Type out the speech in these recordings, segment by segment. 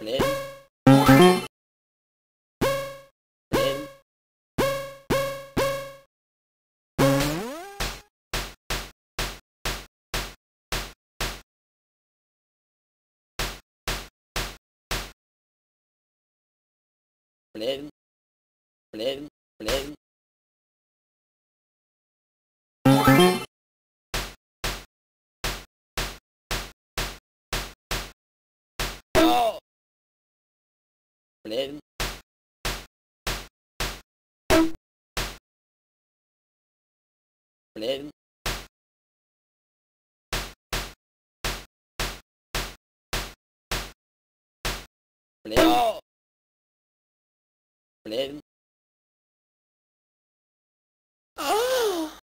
Blend. Blend. Blend. để để Leo. Leo. Ah.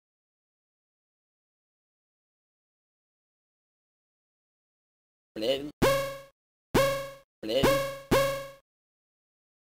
Leo. Leo.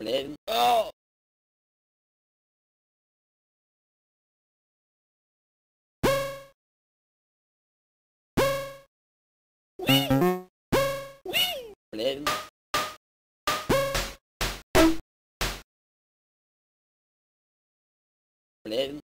Let! Let go! Let him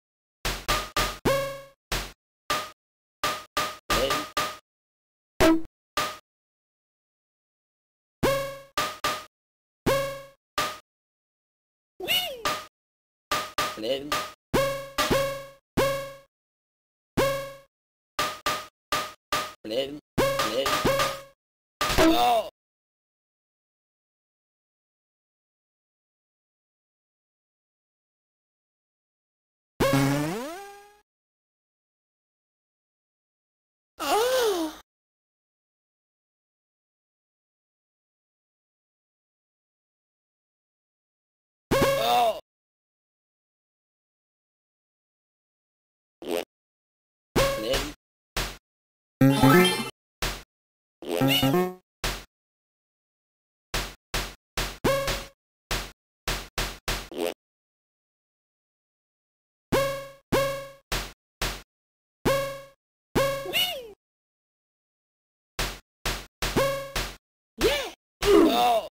wanted. Oh! Oh!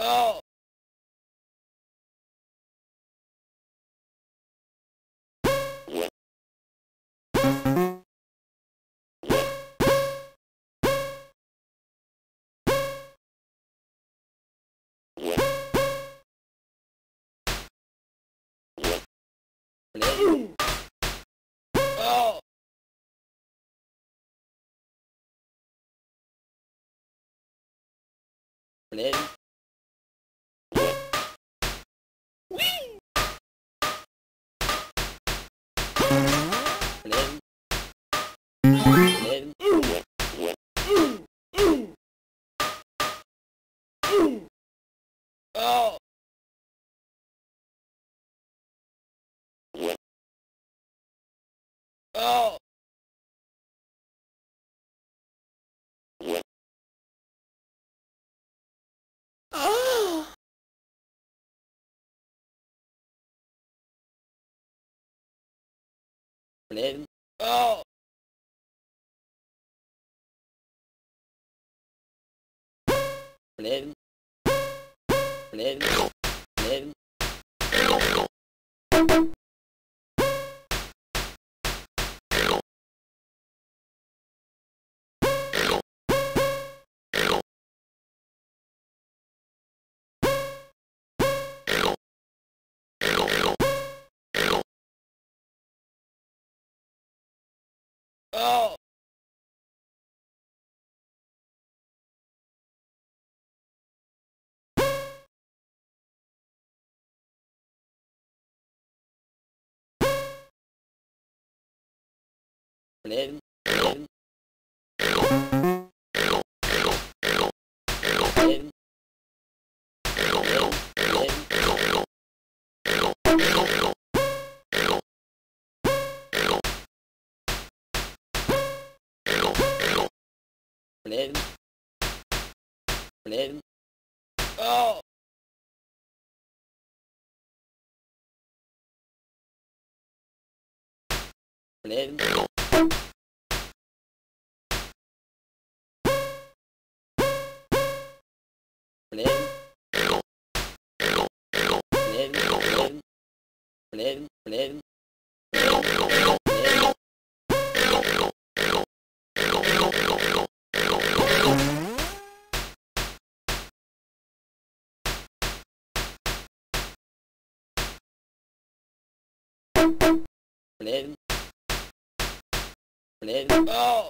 Oh! Oh! No! play. it. Oh! It. It. It. Oh! Name. Name. Oh!